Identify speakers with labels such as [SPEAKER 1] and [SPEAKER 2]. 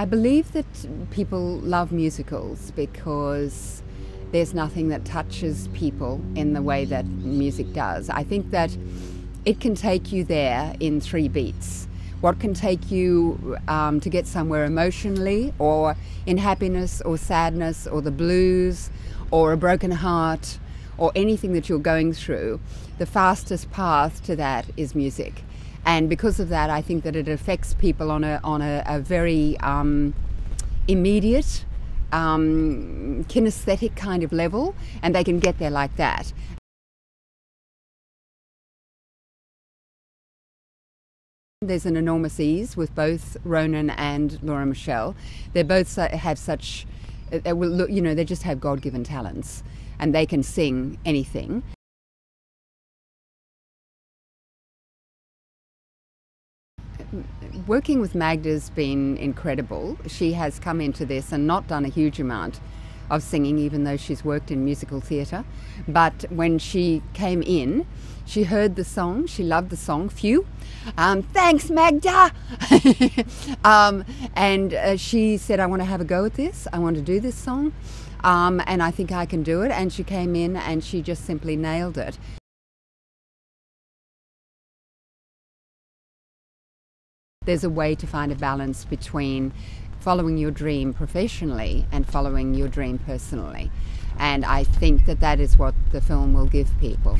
[SPEAKER 1] I believe that people love musicals because there's nothing that touches people in the way that music does. I think that it can take you there in three beats. What can take you um, to get somewhere emotionally, or in happiness, or sadness, or the blues, or a broken heart, or anything that you're going through, the fastest path to that is music. And because of that, I think that it affects people on a, on a, a very um, immediate, um, kinesthetic kind of level, and they can get there like that. There's an enormous ease with both Ronan and Laura Michelle. They both have such, you know, they just have God given talents and they can sing anything. Working with Magda's been incredible. She has come into this and not done a huge amount of singing, even though she's worked in musical theatre. But when she came in, she heard the song, she loved the song, Phew. Um, Thanks, Magda! um, and uh, she said, I want to have a go at this, I want to do this song, um, and I think I can do it. And she came in and she just simply nailed it. There's a way to find a balance between following your dream professionally and following your dream personally. And I think that that is what the film will give people.